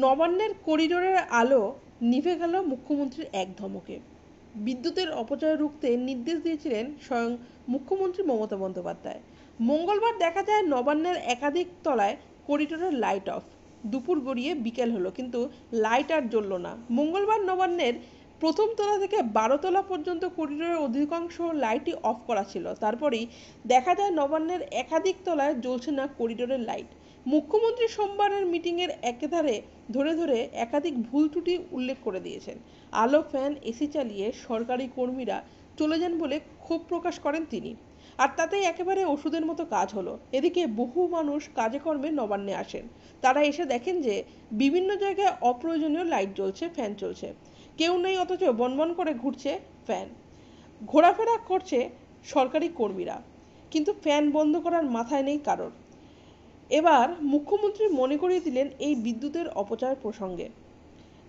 নবান্নের করিডোরের আলো নিভে গেল মুখ্যমন্ত্রীর এক ধমকে। বিদ্যুতের অপচয় রুখতে নির্দেশ দিয়েছিলেন স্বয়ং মুখ্যমন্ত্রী মমতা বন্দ্যোপাধ্যায়। মঙ্গলবার দেখা যায় নবান্নের একাধিক তলায় করিডোরের লাইট অফ দুপুর গড়িয়ে বিকেল হলো, কিন্তু লাইট আর জ্বলল না। মঙ্গলবার নবান্নের প্রথম তলা থেকে বারো তলা পর্যন্ত করিডোরের অধিকাংশ লাইটই অফ করা ছিল। তারপরেই দেখা যায় নবান্নের একাধিক তলায় জ্বলছে না করিডোরের লাইট মুখ্যমন্ত্রী সোমবারের মিটিংয়ের একেধারে ধরে ধরে একাধিক ভুল ত্রুটি উল্লেখ করে দিয়েছেন। আলো ফ্যান, এসি চালিয়ে সরকারি কর্মীরা চলে যান বলে ক্ষোভ প্রকাশ করেন তিনি। আর তাতেই একেবারে ওষুধের মতো কাজ হলো। এদিকে বহু মানুষ কাজে কর্মে নবান্নে আসেন। তারা এসে দেখেন যে বিভিন্ন জায়গায় অপ্রয়োজনীয় লাইট জ্বলছে, ফ্যান চলছে। কেউ নেই অথচ বনবন করে ঘুরছে ফ্যান। ঘোরাফেরা করছে সরকারি কর্মীরা। কিন্তু ফ্যান বন্ধ করার মাথায় নেই কারোর। এবার মুখ্যমন্ত্রী মনে করিয়ে দিলেন এই বিদ্যুতের অপচয় প্রসঙ্গে।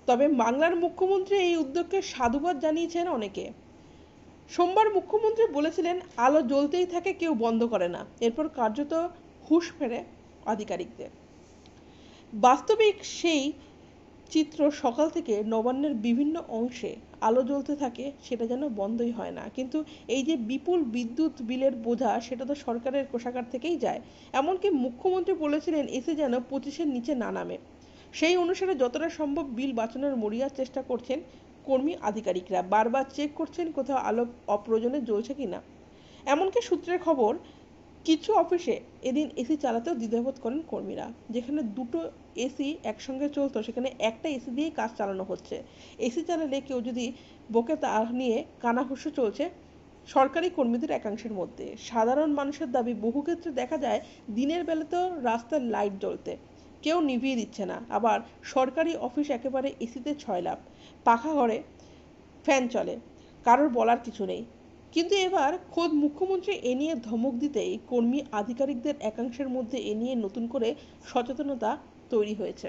তবে বাংলার মুখ্যমন্ত্রী এই উদ্যোগকে সাধুবাদ জানিয়েছেন অনেকে। সোমবার মুখ্যমন্ত্রী বলেছিলেন, আলো জ্বলতেই থাকে, কেউ বন্ধ করে না। এরপর কার্যত হুঁশ ফেরে আধিকারিকদের। বাস্তবিক সেই চিত্র সকাল থেকে নবান্নের বিভিন্ন অংশে আলো জ্বলতে থাকে, সেটা যেন বন্ধই হয় না। কিন্তু এই যে বিপুল বিদ্যুৎ বিলের বোঝা, সেটা তো সরকারের কোষাগার থেকেই যায়। এমনকি মুখ্যমন্ত্রী বলেছিলেন, এসে যেন পঁচিশের নিচে না নামে। সেই অনুসারে যতটা সম্ভব বিল বাঁচানোর মরিয়ার চেষ্টা করছেন কর্মী আধিকারিকরা। বারবার চেক করছেন কোথাও আলো অপ্রয়োজনে জ্বলছে কি না এমনকি সূত্রের খবর কিছু অফিসে এদিন এসি চালাতেও দ্বিধাবোধ করেন কর্মীরা। যেখানে দুটো এসি একসঙ্গে চলতো, সেখানে একটা এসি দিয়েই কাজ চালানো হচ্ছে। এসি চালালে কেউ যদি বকে তা নিয়ে কানাঘুষো চলছে, সরকারি কর্মীদের একাংশের মধ্যে। সাধারণ মানুষের দাবি, বহু ক্ষেত্রে দেখা যায় দিনের বেলাতেও রাস্তার লাইট জ্বলতে। কেউ নিভিয়ে দিচ্ছে না। আবার সরকারি অফিস একেবারে এসিতে ছয় লাভ পাখা ঘরে ফ্যান চলে। কারোর বলার কিছু নেই। কিন্তু এবার খোদ মুখ্যমন্ত্রী এ নিয়ে ধমক দিতেই কর্মী আধিকারিকদের একাংশের মধ্যে এ নিয়ে নতুন করে সচেতনতা তৈরি হয়েছে।